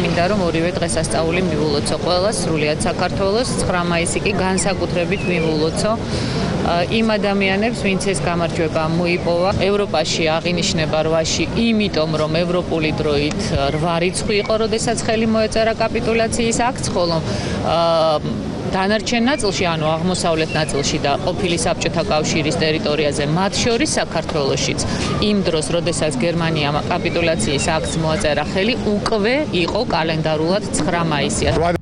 მინდა რომ ორივე დღესასწაული მივულოცო ყველა სრულიად საქართველოს 9 მაისი კი განსაკუთრებით მივულოცო იმ ადამიანებს, ვინც ეს გამარჯვება მოიპოვა. ევროპაში აღინიშნება 8-ში, იმიტომ რომ ევროპული დროით 8 რიცხვი იყო, როდესაც ხელი მოეწერა კაპიტულაციის აქტს, ხოლო დანარჩენ ნაწილში, ანუ აღმოსავლეთ ნაწილში და ყოფილი საბჭოთა კავშირის ტერიტორიაზე, მათ შორის საქართველოსშიც, იმ დროს, როდესაც გერმანიამ კაპიტულაციის აქტს მოაწერა ხელი, უკვე იყო კალენდარულად 9 მაისი.